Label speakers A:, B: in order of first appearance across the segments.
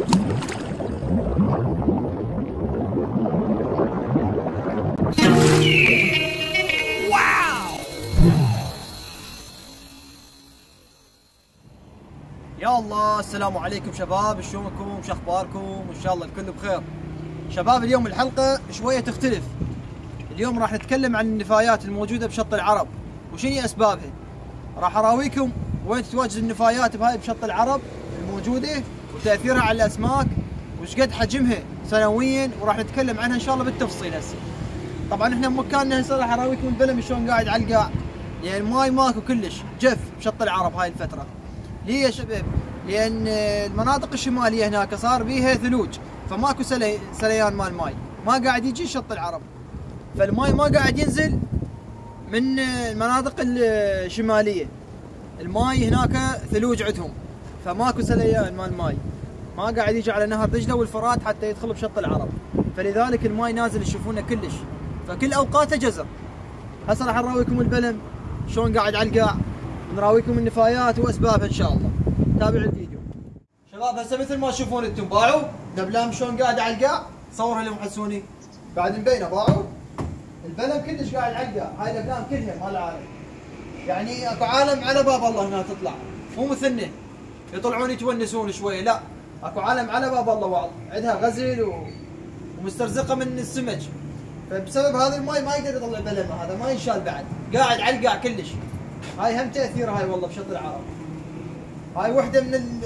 A: يا الله السلام عليكم شباب. شلونكم؟ شو أخباركم؟ إن شاء الله الكل بخير. شباب اليوم الحلقة شوية تختلف. اليوم راح نتكلم عن النفايات الموجودة بشط العرب. وشنو أسبابها؟ راح أراويكم وين تتواجد النفايات بهاي بشط العرب الموجودة. وتأثيرها على الأسماك. وش قد حجمها سنويا؟ وراح نتكلم عنها إن شاء الله بالتفصيل هسه. طبعا إحنا بمكاننا هسه راح اراويكم البلم شلون قاعد على القاع يعني الماي ماكو كلش. جف بشط العرب هاي الفترة. ليه يا شباب؟ لأن المناطق الشمالية هناك صار بيها ثلوج. فماكو سلي سليان مال ماي. ما قاعد يجي شط العرب. فالماي ما قاعد ينزل من المناطق الشمالية. الماي هناك ثلوج عندهم. فماكو سليان مال ماي. ما قاعد يجي على نهر دجله والفرات حتى يدخل بشط العرب. فلذلك الماي نازل تشوفونه كلش. فكل أوقاته جزر. هسه راح نراويكم البلم؟ شلون قاعد على القاع نراويكم النفايات واسبابها إن شاء الله. تابع الفيديو. شباب هسه مثل ما تشوفون أنتم باوعوا. البلام شلون قاعد على القاع صورها لهم حسوني. بعد مبينة باعوا. البلم كلش قاعد على القاع هاي الابلام كلها مال العالم يعني أكو عالم على باب الله هنا تطلع. مو مثلنا يطلعون يتونسون شوية لا. اكو عالم على باب الله وعظ عندها غزل و... ومسترزقة من السمك فبسبب هذا الماي ما يقدر يطلع بلمه هذا ما ينشال بعد. قاعد على القاع كلش. هاي هم تأثير هاي والله بشط العرب. هاي وحدة من ال-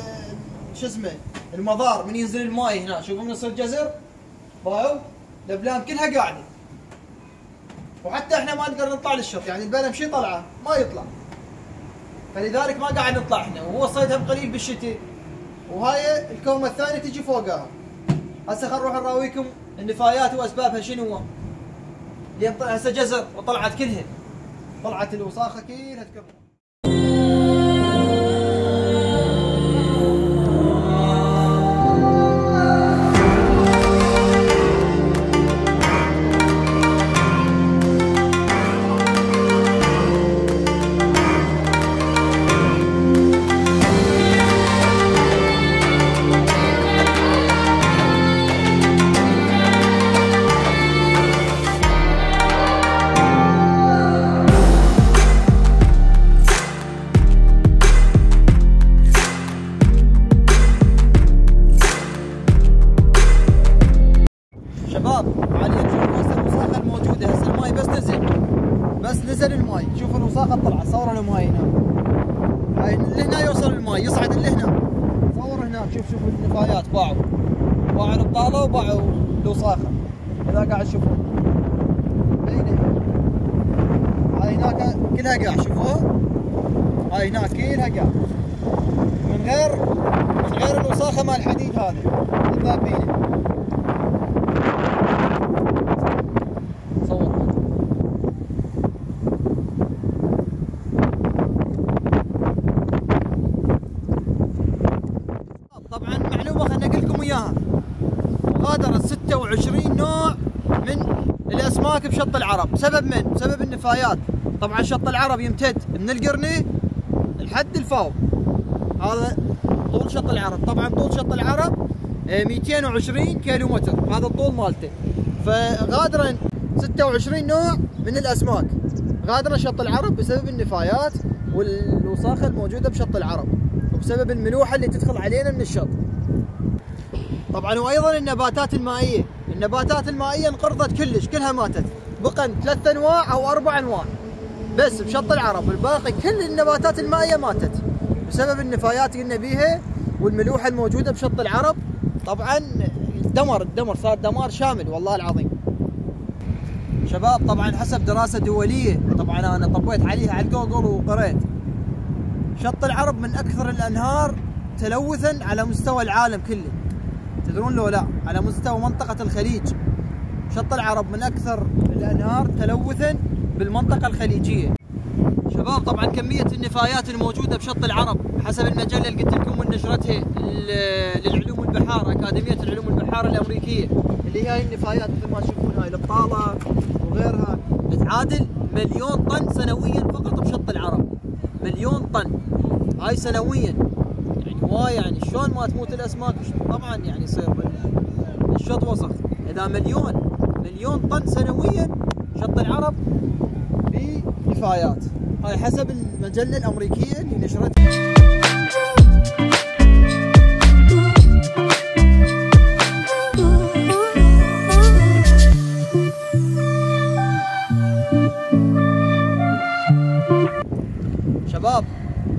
A: شو اسمه المضار من ينزل الماي هنا. شوفوا من يصير جزر باعوا الأبلام كلها قاعدة. وحتى إحنا ما نقدر نطلع للشط يعني البلم شي طلعة ما يطلع. فلذلك ما قاعد نطلع إحنا. وهو صيدها قليل بالشتاء. وهاي الكومة الثانية تجي فوقها. هسه خل نروح نراويكم النفايات وأسبابها شنو. هسه جزر وطلعت كلها. طلعت الوساخة كلها تكبر. هاي هنا. هاي اللي هنا يوصل الماي يصعد اللي هنا. صور هناك شوف شوفوا النفايات باعوا. باعوا البطاله وباعوا الوساخه إذا قاعد تشوفون هاي هناك كلها قاع شوفوها هاي هناك كلها قاع. من غير من غير الوساخة مال الحديد هذا الذابينه صور طبعا معلومه خليني أقول لكم اياها مغادره 26 نوع من الاسماك بشط العرب. بسبب من؟ بسبب النفايات. طبعا شط العرب يمتد. من القرني؟ لحد الفاو هذا طول شط العرب. طبعا طول شط العرب آه، 220 كيلو متر هذا الطول مالته. فغادرا 26 نوع من الأسماك. غادرا شط العرب بسبب النفايات والوساخة الموجودة بشط العرب. وبسبب الملوحة اللي تدخل علينا من الشط. طبعا وأيضا النباتات المائية. النباتات المائية انقرضت كلش كلها ماتت. بقى ثلاث أنواع أو أربع أنواع. بس بشط العرب الباقي كل النباتات المائية ماتت. بسبب النفايات اللي قلنا بيها والملوحة الموجودة بشط العرب طبعا دمر الدمر صار دمار شامل والله العظيم. شباب طبعا حسب دراسة دولية طبعا أنا طبيت عليها على جوجل وقريت. شط العرب من أكثر الأنهار تلوثا على مستوى العالم كله. تدرون لو لا على مستوى منطقة الخليج. شط العرب من أكثر الأنهار تلوثا بالمنطقة الخليجية. شباب طبعا كمية النفايات الموجودة بشط العرب حسب المجلة اللي قلت لكم من نشرتها للعلوم البحار أكاديمية العلوم البحار الأمريكية اللي هي النفايات مثل ما تشوفون هاي البطالة وغيرها. تعادل مليون طن سنويا فقط بشط العرب. مليون طن. هاي سنويا. هواي يعني شلون ما تموت الاسماك طبعا يعني يصير الشط وسخ. إذا مليون مليون طن سنويا شط العرب بنفايات هاي حسب المجلة الأمريكية اللي نشرتها.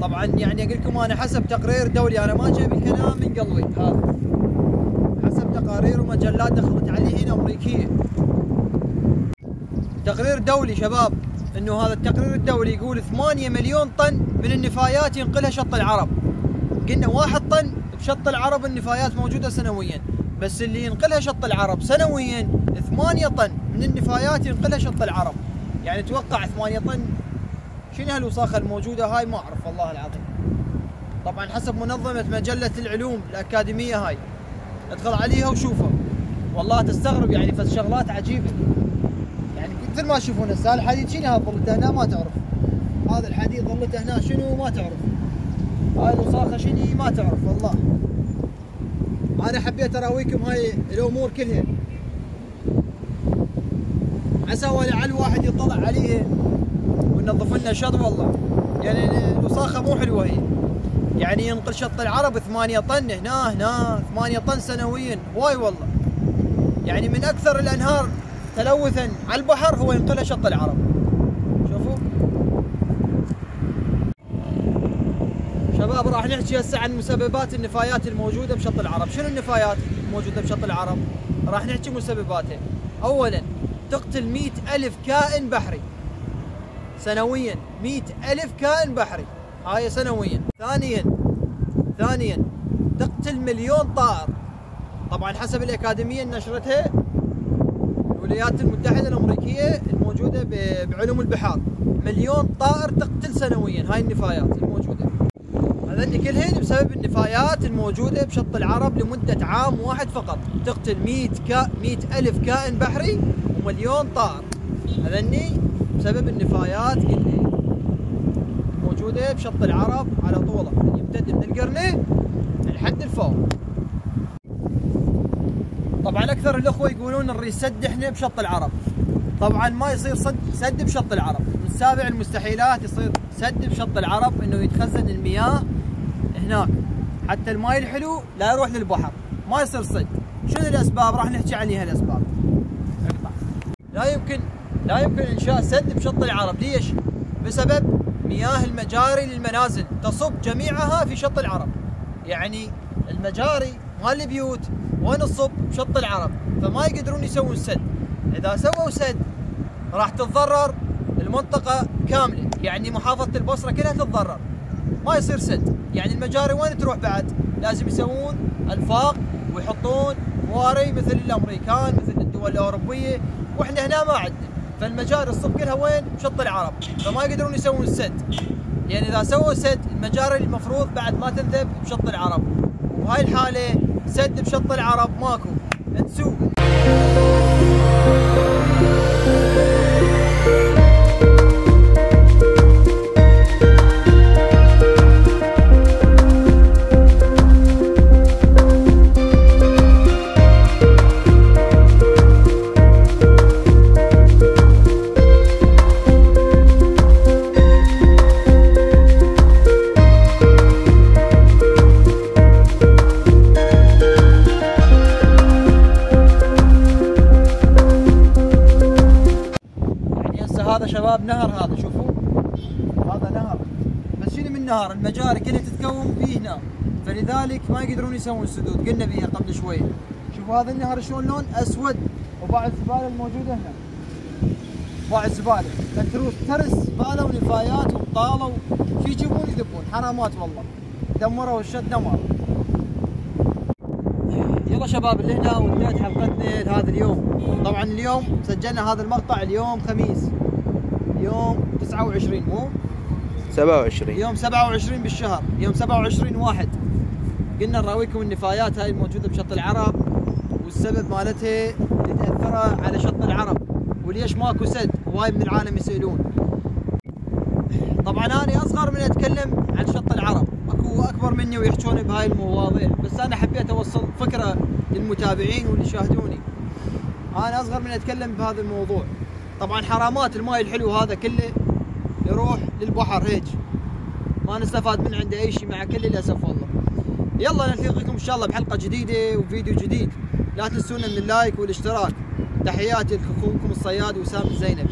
A: طبعا يعني أقول لكم أنا حسب تقرير دولي أنا ما جايب الكلام من قلبي. هذا حسب تقارير ومجلات دخلت عليه هنا أمريكية. تقرير دولي شباب إنه هذا التقرير الدولي يقول 8 مليون طن من النفايات ينقلها شط العرب. قلنا واحد طن بشط العرب النفايات موجودة سنويا. بس اللي ينقلها شط العرب سنويا 8 طن من النفايات ينقلها شط العرب. يعني توقع 8 طن شنو هالوساخه الموجودة؟ هاي ما أعرف والله العظيم. طبعا حسب منظمة مجلة العلوم الأكاديمية هاي. ادخل عليها وشوفها. والله تستغرب يعني فشغلات شغلات عجيبة. يعني مثل ما تشوفون هسه الحديد شنو هذا؟ ظلته هنا؟ ما تعرف. هذا الحديد ظلته هنا شنو؟ ما تعرف. هاي الوساخة شنو؟ ما تعرف والله. أنا حبيت أراويكم هاي الأمور كلها. عسى ولعل واحد يطلع عليها. ونظف لنا شط والله. يعني الوساخة مو حلوة هي. يعني ينقل شط العرب 8 طن هنا هنا 8 طن سنويا. هواي والله. يعني من أكثر الأنهار تلوثا على البحر هو ينقلها شط العرب. شوفوا. شباب راح نحكي هسه عن مسببات النفايات الموجودة بشط العرب. شنو النفايات الموجودة بشط العرب؟ راح نحكي مسبباتها اولا تقتل مئة ألف كائن بحري. سنويا مئة ألف كائن بحري. هاي سنويا. ثانيا ثانيا تقتل مليون طائر. طبعا حسب الأكاديمية نشرتها الولايات المتحدة الأمريكية الموجودة بعلوم البحار. مليون طائر تقتل سنويا. هاي النفايات الموجودة. هذني كلهن بسبب النفايات الموجودة بشط العرب لمدة عام واحد فقط. تقتل 100 كا 100 ألف كائن بحري ومليون طائر. هذني بسبب النفايات اللي موجودة بشط العرب على طوله يمتد من القرنه لحد الفوق. طبعا أكثر الأخوة يقولون نريد سد إحنا بشط العرب. طبعا ما يصير صد سد بشط العرب. من سابع المستحيلات يصير سد بشط العرب إنه يتخزن المياه هناك. حتى الماي الحلو لا يروح للبحر. ما يصير صد. شنو الأسباب؟ راح نحكي عليها الأسباب. لا يمكن لا يمكن انشاء سد بشط العرب. ليش؟ بسبب مياه المجاري للمنازل. تصب جميعها في شط العرب. يعني المجاري مال البيوت وين تصب؟ بشط العرب. فما يقدرون يسوون سد. إذا سووا سد راح تتضرر المنطقة كاملة. يعني محافظة البصرة كلها تتضرر. ما يصير سد. يعني المجاري وين تروح بعد؟ لازم يسوون انفاق ويحطون مواري مثل الأمريكان مثل الدول الأوروبية. وإحنا هنا ما عندنا. فالمجاري تصب كلها وين؟ بشط العرب. فما يقدرون يسوون سد لأن إذا سووا سد المجاري المفروض بعد ما تنذب بشط العرب. وهاي الحالة سد بشط العرب ماكو. تسوق. شباب نهر هذا شوفوا. هذا نهر. بس شنو من نهر؟ المجاري كلها تتكون فيه هنا. فلذلك ما يقدرون يسوون سدود. قلنا بيها قبل شوي. شوفوا هذا النهر شلون؟ لون أسود. وباع الزباله الموجودة هنا. باع الزباله تروح ترس زباله ونفايات وبطاله شي يجيبون يذبون حرامات والله. دمروا الشد دمر يلا شباب اللي هنا وانتهت حلقتنا لهذا اليوم. طبعا اليوم سجلنا هذا المقطع اليوم خميس. يوم 29 مو؟
B: 27
A: يوم 27 بالشهر يوم 27 واحد. قلنا نراويكم النفايات هاي الموجوده بشط العرب والسبب مالتها اللي تاثرها على شط العرب. وليش ماكو سد؟ هواي من العالم يسألون. طبعا أنا أصغر من أتكلم عن شط العرب. أكو أكبر مني ويحجون بهاي المواضيع. بس أنا حبيت أوصل فكرة للمتابعين واللي يشاهدوني. أنا أصغر من أتكلم بهذا الموضوع. طبعا حرامات الماي الحلو هذا كله يروح للبحر هيك. ما نستفاد من عنده أي شيء مع كل الأسف والله. يلا نلتقيكم إن شاء الله بحلقة جديدة وفيديو جديد. لا تنسونا من ال like والاشتراك. تحياتي لكم الصياد وسام الزينب